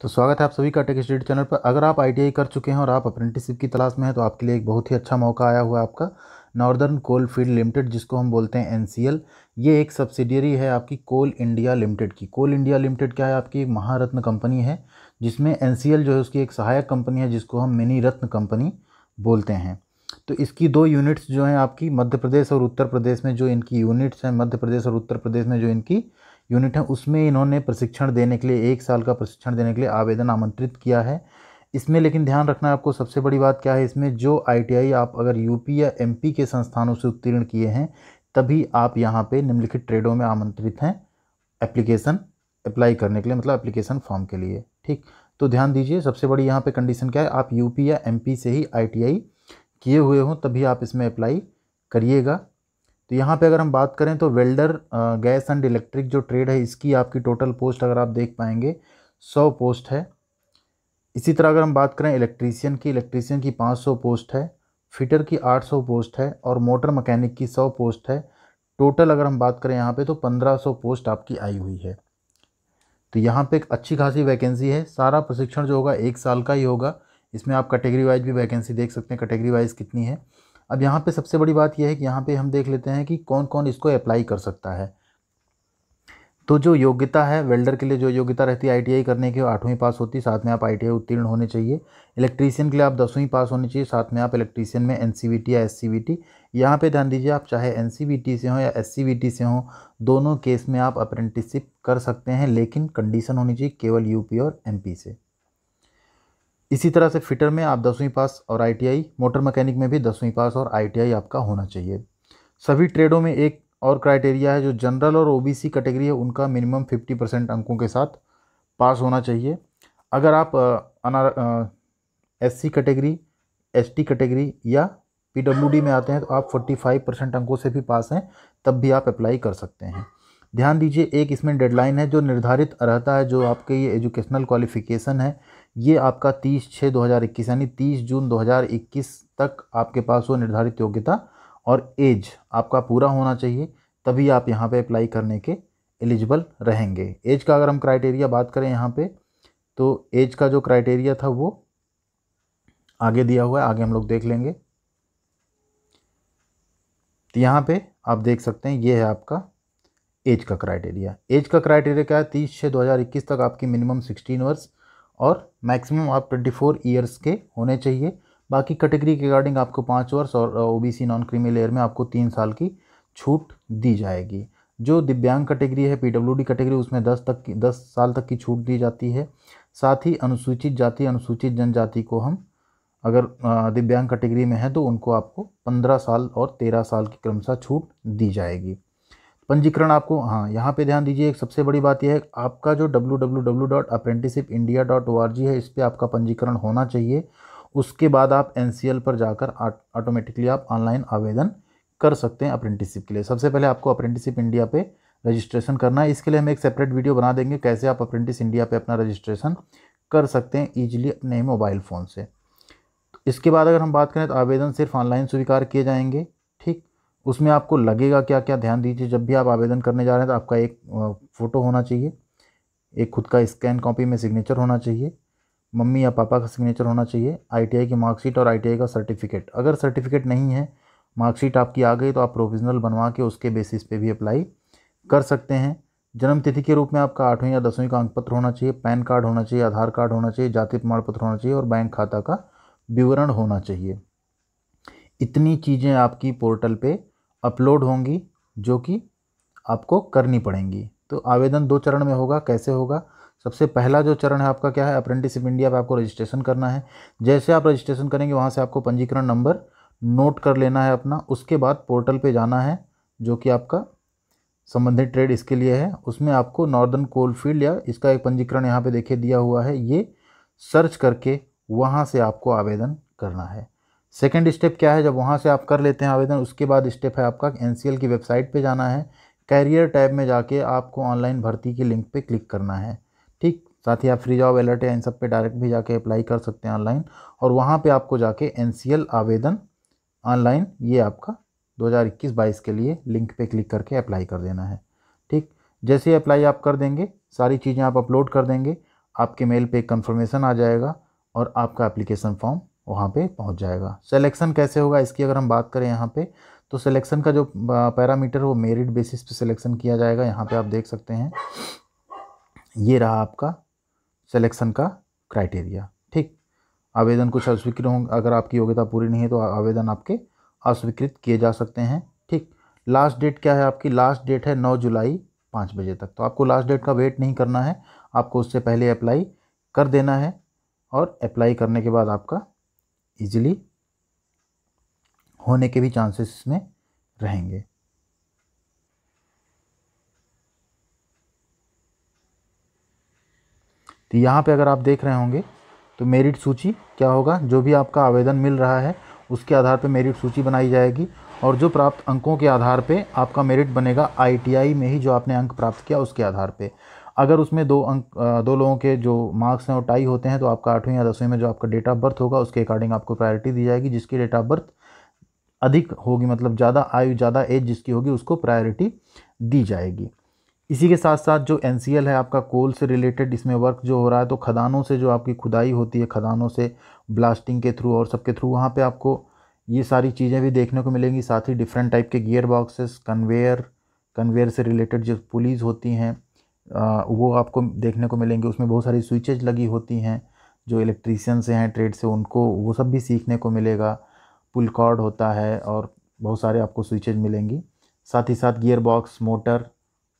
तो स्वागत है आप सभी का टेक स्टडी चैनल पर। अगर आप आईटीआई कर चुके हैं और आप अप्रेंटिसशिप की तलाश में हैं तो आपके लिए एक बहुत ही अच्छा मौका आया हुआ है आपका। नॉर्दर्न कोल फ़ील्ड लिमिटेड जिसको हम बोलते हैं एनसीएल ये एक सब्सिडियरी है आपकी कोल इंडिया लिमिटेड की। कोल इंडिया लिमिटेड क्या है? आपकी एक महारत्न कंपनी है, जिसमें एनसीएल जो है उसकी एक सहायक कंपनी है, जिसको हम मिनी रत्न कंपनी बोलते हैं। तो इसकी दो यूनिट्स जो हैं आपकी मध्य प्रदेश और उत्तर प्रदेश में जो इनकी यूनिट्स हैं, मध्य प्रदेश और उत्तर प्रदेश में जो इनकी यूनिट है। उसमें इन्होंने प्रशिक्षण देने के लिए, एक साल का प्रशिक्षण देने के लिए आवेदन आमंत्रित किया है। इसमें लेकिन ध्यान रखना है आपको, सबसे बड़ी बात क्या है, इसमें जो आईटीआई आप अगर यूपी या एमपी के संस्थानों से उत्तीर्ण किए हैं, तभी आप यहाँ पे निम्नलिखित ट्रेडों में आमंत्रित हैं एप्लीकेशन अप्लाई करने के लिए मतलब एप्लीकेशन फॉर्म के लिए। ठीक? तो ध्यान दीजिए, सबसे बड़ी यहाँ पे कंडीशन क्या है, आप यूपी या एमपी से ही आईटीआई किए हुए हों, तभी आप इसमें अप्लाई करिएगा। तो यहाँ पे अगर हम बात करें तो वेल्डर गैस एंड इलेक्ट्रिक जो ट्रेड है, इसकी आपकी टोटल पोस्ट अगर आप देख पाएँगे, सौ पोस्ट है। इसी तरह अगर हम बात करें इलेक्ट्रीशियन की इलेक्ट्रीशियन की पाँच सौ पोस्ट है, फिटर की आठ सौ पोस्ट है और मोटर मकैनिक की सौ पोस्ट है। टोटल अगर हम बात करें यहाँ पे तो पंद्रह सौ पोस्ट आपकी आई हुई है। तो यहाँ पे एक अच्छी खासी वैकेंसी है, सारा प्रशिक्षण जो होगा एक साल का ही होगा। इसमें आप कैटेगरी वाइज भी वैकेंसी देख सकते हैं, कैटेगरी वाइज कितनी है। अब यहाँ पे सबसे बड़ी बात यह है कि यहाँ पे हम देख लेते हैं कि कौन कौन इसको अप्लाई कर सकता है। तो जो योग्यता है वेल्डर के लिए जो योग्यता रहती है आईटीआई करने की आठवीं पास होती है साथ में आप आईटीआई उत्तीर्ण होने चाहिए। इलेक्ट्रीशियन के लिए आप दसवीं पास होनी चाहिए, साथ में आप इलेक्ट्रीशियन में एनसीबीटी या एस सी यहाँ पे ध्यान दीजिए, आप चाहे एनसीबीटी से हों या एस से हों, दोनों केस में आप अप्रेंटिसशिप कर सकते हैं, लेकिन कंडीशन होनी चाहिए केवल यूपी और एमपी से। इसी तरह से फिटर में आप दसवीं पास और आईटीआई, मोटर मैकेनिक में भी दसवीं पास और आईटीआई आपका होना चाहिए। सभी ट्रेडों में एक और क्राइटेरिया है जो जनरल और ओबीसी कैटेगरी है, उनका मिनिमम फिफ्टी परसेंट अंकों के साथ पास होना चाहिए। अगर आप अनार S C category S T category या पीडब्ल्यूडी में आते हैं तो आप फोर्टी फाइव परसेंट अंकों से भी पास हैं, तब भी आप अप्लाई कर सकते हैं। ध्यान दीजिए, एक इसमें डेडलाइन है जो निर्धारित रहता है, जो आपके ये एजुकेशनल क्वालिफिकेशन है। ये आपका तीस छः दो हज़ार इक्कीस, यानी तीस जून दो हज़ार इक्कीस तक आपके पास वो निर्धारित योग्यता और एज आपका पूरा होना चाहिए, तभी आप यहाँ पे अप्लाई करने के एलिजिबल रहेंगे। एज का अगर हम क्राइटेरिया बात करें यहाँ पे तो एज का जो क्राइटेरिया था वो आगे दिया हुआ है, आगे हम लोग देख लेंगे। तो यहाँ पे आप देख सकते हैं, ये है आपका एज का क्राइटेरिया एज का क्राइटेरिया क्या है? तीस छः दो हज़ार इक्कीस तक आपकी मिनिमम सिक्सटीन ईयर्स और मैक्सिमम आप ट्वेंटी फोर ईयर्स के होने चाहिए। बाकी कैटेगरी के रिगार्डिंग आपको पाँच वर्ष और O B C non creamy layer में आपको तीन साल की छूट दी जाएगी। जो दिव्यांग कैटेगरी है पी डब्ल्यू डी कैटेगरी उसमें दस तक की, दस साल तक की छूट दी जाती है। साथ ही अनुसूचित जाति, अनुसूचित जनजाति को हम अगर दिव्यांग कैटेगरी में है तो उनको आपको पंद्रह साल और तेरह साल की क्रमशः छूट दी जाएगी। पंजीकरण आपको हाँ यहाँ पे ध्यान दीजिए, एक सबसे बड़ी बात यह है, आपका जो W W W dot apprenticeship India dot O R G है, इस पर आपका पंजीकरण होना चाहिए। उसके बाद आप एन सी एल पर जाकर ऑटोमेटिकली आप ऑनलाइन आवेदन कर सकते हैं अप्रेंटिसिप के लिए। सबसे पहले आपको अप्रेंटिसिप इंडिया पे रजिस्ट्रेशन करना है। इसके लिए हम एक सेपरेट वीडियो बना देंगे, कैसे आप अप्रेंटिस इंडिया पे अपना रजिस्ट्रेशन कर सकते हैं ईजिली अपने मोबाइल फ़ोन से। इसके बाद अगर हम बात करें तो आवेदन सिर्फ़ ऑनलाइन स्वीकार किए जाएँगे। उसमें आपको लगेगा क्या क्या ध्यान दीजिए। जब भी आप आवेदन करने जा रहे हैं तो आपका एक फ़ोटो होना चाहिए। एक खुद का स्कैन कॉपी में सिग्नेचर होना चाहिए। मम्मी या पापा का सिग्नेचर होना चाहिए। आईटीआई की मार्कशीट और आईटीआई का सर्टिफिकेट। अगर सर्टिफिकेट नहीं है, मार्कशीट आपकी आ गई तो आप प्रोविज़नल बनवा के उसके बेसिस पे भी अप्लाई कर सकते हैं। जन्म तिथि के रूप में आपका आठवीं या दसवीं का अंकपत्र होना चाहिए। पैन कार्ड होना चाहिए, आधार कार्ड होना चाहिए, जाति प्रमाण पत्र होना चाहिए और बैंक खाता का विवरण होना चाहिए। इतनी चीज़ें आपकी पोर्टल पे अपलोड होंगी, जो कि आपको करनी पड़ेंगी। तो आवेदन दो चरण में होगा, कैसे होगा? सबसे पहला जो चरण है आपका क्या है? अप्रेंटिसिप इंडिया पर आपको रजिस्ट्रेशन करना है। जैसे आप रजिस्ट्रेशन करेंगे, वहाँ से आपको पंजीकरण नंबर नोट कर लेना है अपना। उसके बाद पोर्टल पे जाना है, जो कि आपका संबंधित ट्रेड इसके लिए है। उसमें आपको नॉर्दर्न कोल फ़ील्ड या इसका एक पंजीकरण यहाँ पे देखिए दिया हुआ है। ये सर्च करके वहाँ से आपको आवेदन करना है। सेकेंड स्टेप क्या है? जब वहाँ से आप कर लेते हैं आवेदन, उसके बाद स्टेप है आपका एनसीएल की वेबसाइट पर जाना है। कैरियर टैब में जाके आपको ऑनलाइन भर्ती के लिंक पे क्लिक करना है। ठीक? साथ ही आप फ्री जॉब अलर्ट या इन सब पे डायरेक्ट भी जाके अप्लाई कर सकते हैं ऑनलाइन और वहाँ पे आपको जाके एनसीएल आवेदन ऑनलाइन ये आपका 2021-22 के लिए लिंक पे क्लिक करके अप्लाई कर देना है। ठीक? जैसे ही अप्लाई आप कर देंगे, सारी चीज़ें आप अपलोड कर देंगे, आपके मेल पे कंफर्मेशन आ जाएगा और आपका एप्लीकेशन फॉर्म वहाँ पे पहुँच जाएगा। सिलेक्शन कैसे होगा इसकी अगर हम बात करें यहाँ पे तो सिलेक्शन का जो पैरामीटर वो मेरिट बेसिस पे सिलेक्शन किया जाएगा। यहाँ पे आप देख सकते हैं। ये रहा आपका सिलेक्शन का क्राइटेरिया ठीक? आवेदन कुछ अस्वीकृत होंगे अगर आपकी योग्यता पूरी नहीं है तो आवेदन आपके अस्वीकृत किए जा सकते हैं, ठीक? लास्ट डेट क्या है आपकी? लास्ट डेट है नौ जुलाई पाँच बजे तक। तो आपको लास्ट डेट का वेट नहीं करना है। आपको उससे पहले अप्लाई कर देना है और अप्लाई करने के बाद आपका इजीली होने के भी चांसेस इसमें रहेंगे। तो यहाँ पे अगर आप देख रहे होंगे तो मेरिट सूची क्या होगा? जो भी आपका आवेदन मिल रहा है, उसके आधार पर मेरिट सूची बनाई जाएगी और जो प्राप्त अंकों के आधार पे आपका मेरिट बनेगा आईटीआई में ही जो आपने अंक प्राप्त किया, उसके आधार पे। अगर उसमें दो अंक दो लोगों के जो मार्क्स हैं वो टाई होते हैं तो आपका आठवीं या दसवीं में जो आपका डेट ऑफ़ बर्थ होगा, उसके अकॉर्डिंग आपको प्रायोरिटी दी जाएगी, जिसकी डेट ऑफ़ बर्थ अधिक होगी मतलब ज़्यादा आयु, ज़्यादा एज जिसकी होगी, उसको प्रायोरिटी दी जाएगी। इसी के साथ साथ जो एनसीएल है, आपका कोल से रिलेटेड इसमें वर्क जो हो रहा है तो खदानों से जो आपकी खुदाई होती है, खदानों से ब्लास्टिंग के थ्रू और सबके थ्रू वहाँ पे आपको ये सारी चीज़ें भी देखने को मिलेंगी, साथ ही डिफरेंट टाइप के गियर बॉक्सेस कन्वेयर कन्वेयर से रिलेटेड जो पुलिस होती हैं वो आपको देखने को मिलेंगे। उसमें बहुत सारी स्विचेज लगी होती हैं, जो इलेक्ट्रीशियन से हैं ट्रेड से, उनको वो सब भी सीखने को मिलेगा। पुल कॉर्ड होता है और बहुत सारे आपको स्विचेज मिलेंगी। साथ ही साथ गियर बॉक्स मोटर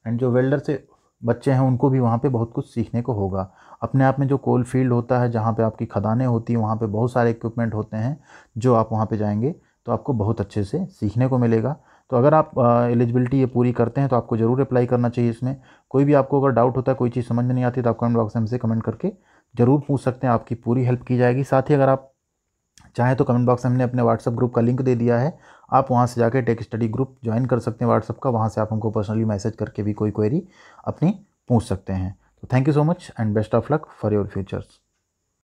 एंड जो वेल्डर से बच्चे हैं, उनको भी वहाँ पे बहुत कुछ सीखने को होगा। अपने आप में जो कोल फ़ील्ड होता है, जहाँ पे आपकी खदानें होती हैं, वहाँ पे बहुत सारे इक्विपमेंट होते हैं, जो आप वहाँ पे जाएँगे तो आपको बहुत अच्छे से सीखने को मिलेगा। तो अगर आप एलिजिबिलिटी ये पूरी करते हैं तो आपको ज़रूर अप्लाई करना चाहिए इसमें। कोई भी आपको अगर डाउट होता है, कोई चीज़ समझ में नहीं आती तो आप कमेंट बॉक्स में हमसे कमेंट करके ज़रूर पूछ सकते हैं। आपकी पूरी हेल्प की जाएगी। साथ ही अगर आप चाहें तो कमेंट बॉक्स में हमने अपने व्हाट्सअप ग्रुप का लिंक दे दिया है। आप वहाँ से जाकर टेक स्टडी ग्रुप ज्वाइन कर सकते हैं व्हाट्सअप का। वहाँ से आप हमको पर्सनली मैसेज करके भी कोई क्वेरी अपनी पूछ सकते हैं। तो thank you so much and best of luck for your futures